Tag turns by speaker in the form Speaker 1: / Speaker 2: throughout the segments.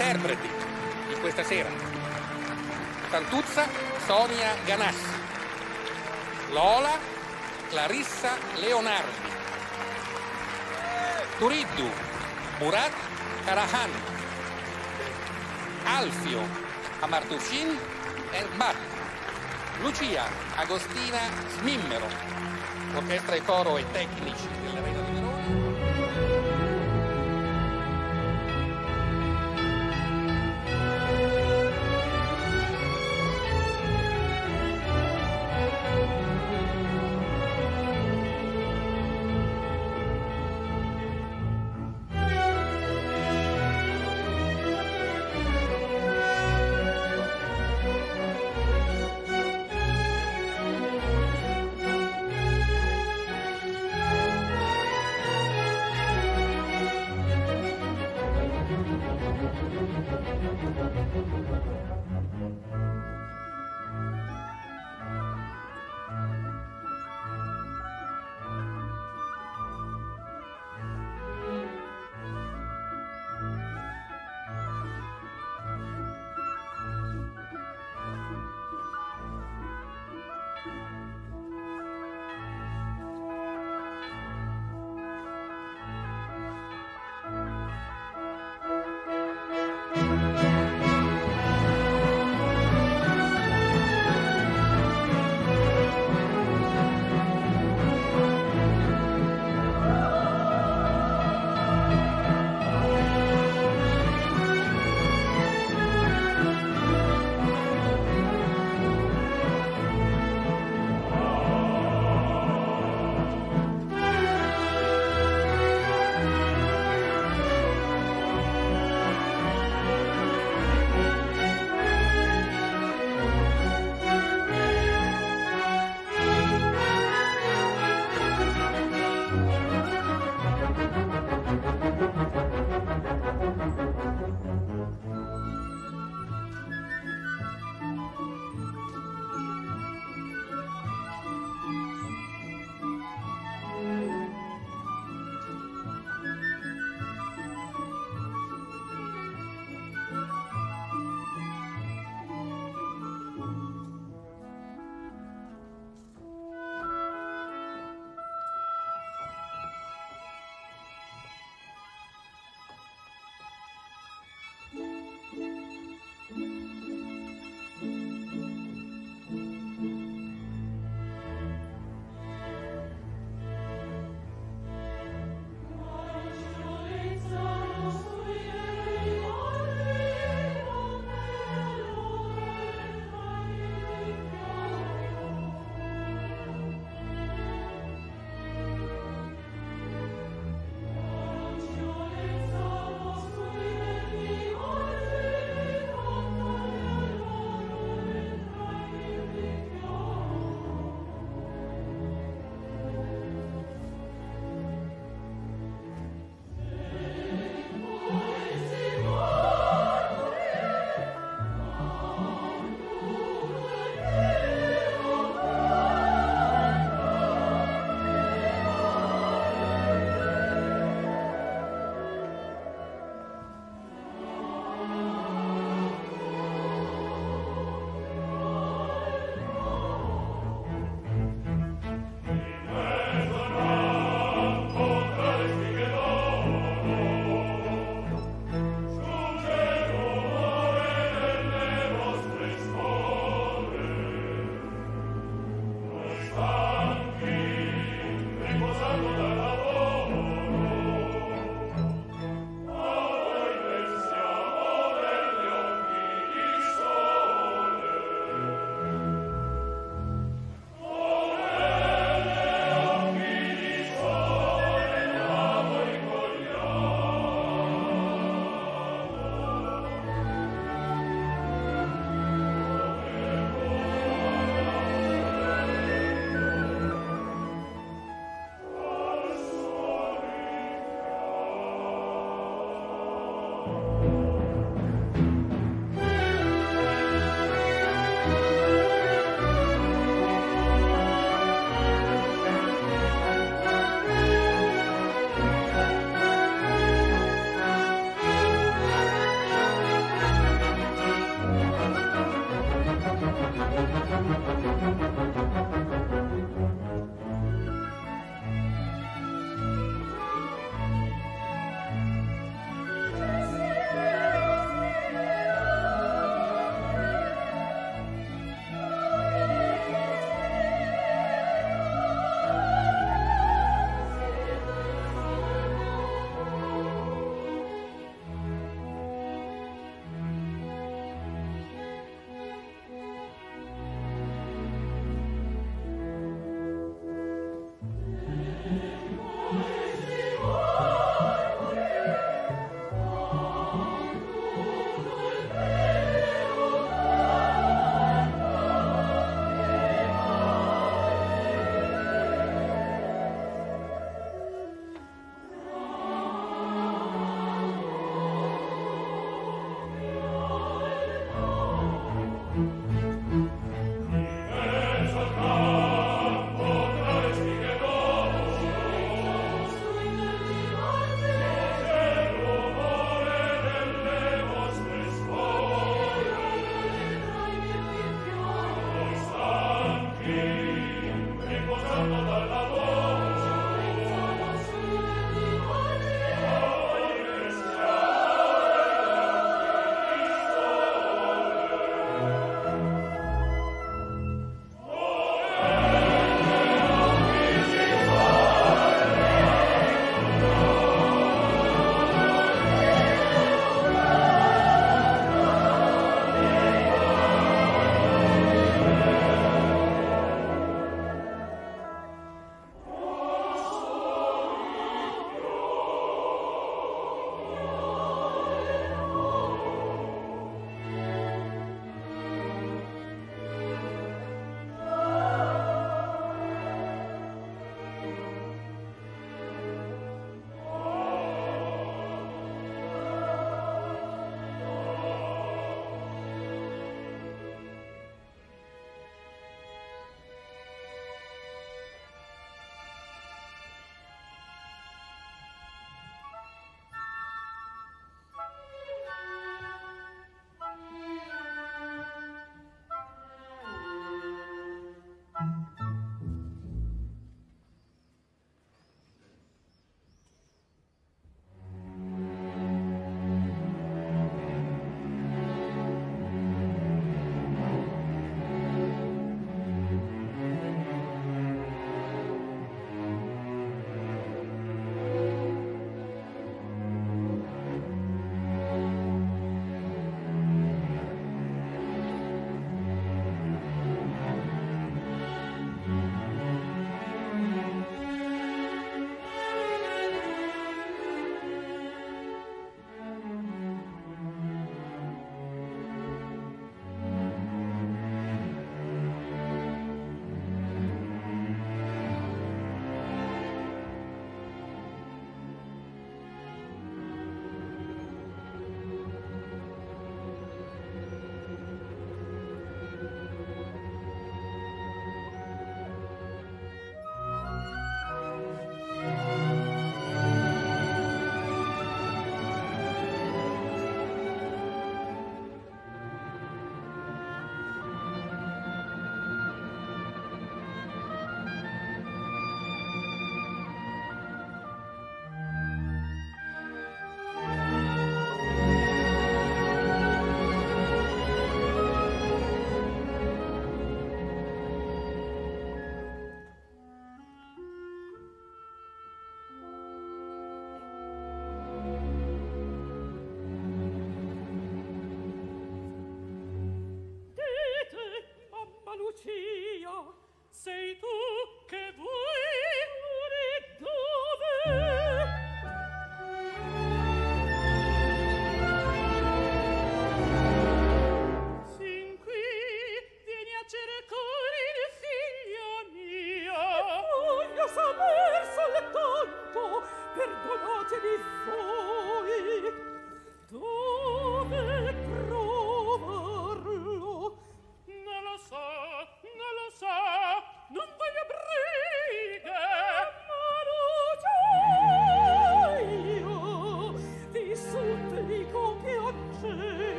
Speaker 1: interpreti di questa sera. Santuzza Sonia Ganassi. Lola Clarissa Leonardi. Turiddu Murat Karahan. Alfio Amartushin Erbat. Lucia Agostina Smimmero. Orchestra e coro e tecnici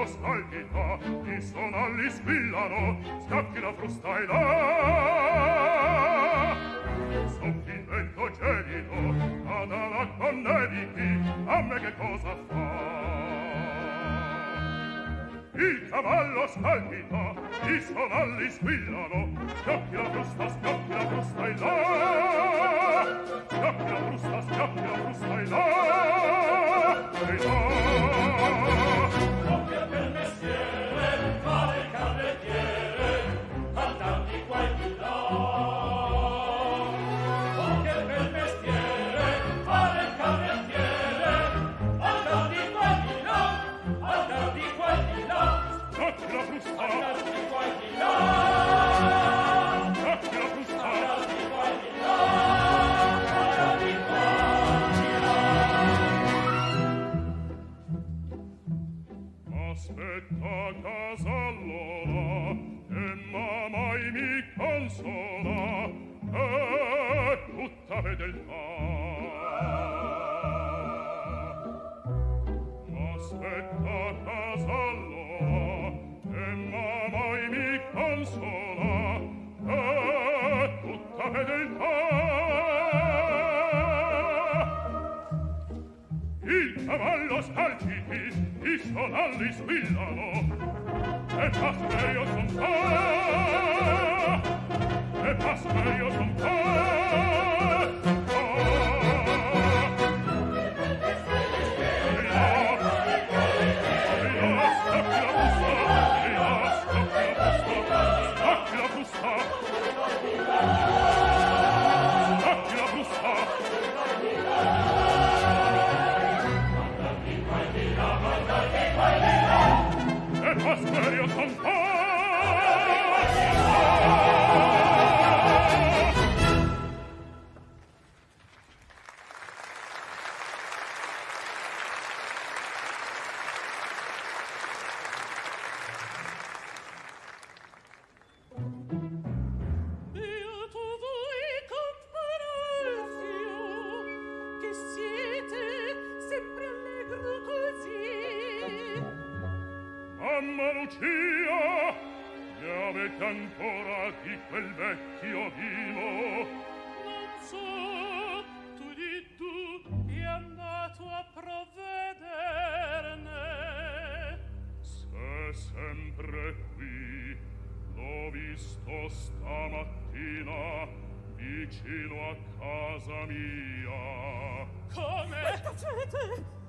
Speaker 2: lo saldita i sonalli squillano scacchi la frusta e là. Soffi vento gelido anala con nevichi a me che cosa fa? Il cavallo scalpita i sonalli squillano scacchi la frusta scacchi la frusta e là. Scacchi la frusta scacchi la frusta e là. consola e eh, tutta fedeltà il cavallo i sonalli squillano e pasterio son sole Asperio con visto stamattina vicino a casa mia.
Speaker 3: Come?
Speaker 4: Tacete!